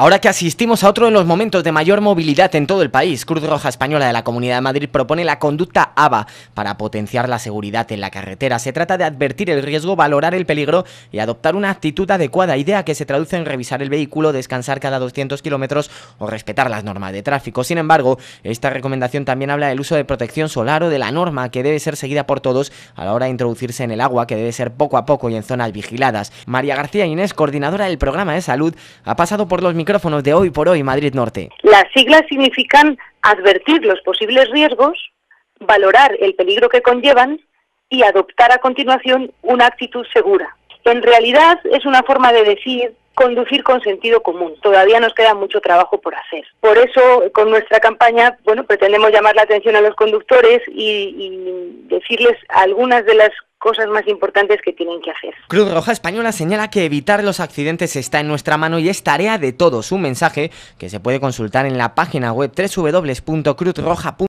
Ahora que asistimos a otro de los momentos de mayor movilidad en todo el país, Cruz Roja Española de la Comunidad de Madrid propone la conducta ABA para potenciar la seguridad en la carretera. Se trata de advertir el riesgo, valorar el peligro y adoptar una actitud adecuada, idea que se traduce en revisar el vehículo, descansar cada 200 kilómetros o respetar las normas de tráfico. Sin embargo, esta recomendación también habla del uso de protección solar o de la norma que debe ser seguida por todos a la hora de introducirse en el agua, que debe ser poco a poco y en zonas vigiladas. María García Inés, coordinadora del programa de salud, ha pasado por los micrófonos de Hoy por Hoy Madrid Norte. Las siglas significan advertir los posibles riesgos, valorar el peligro que conllevan y adoptar a continuación una actitud segura. En realidad es una forma de decir conducir con sentido común. Todavía nos queda mucho trabajo por hacer. Por eso, con nuestra campaña, bueno, pretendemos llamar la atención a los conductores y, y decirles algunas de las cosas más importantes que tienen que hacer. Cruz Roja Española señala que evitar los accidentes está en nuestra mano y es tarea de todos. Un mensaje que se puede consultar en la página web www.cruzroja.com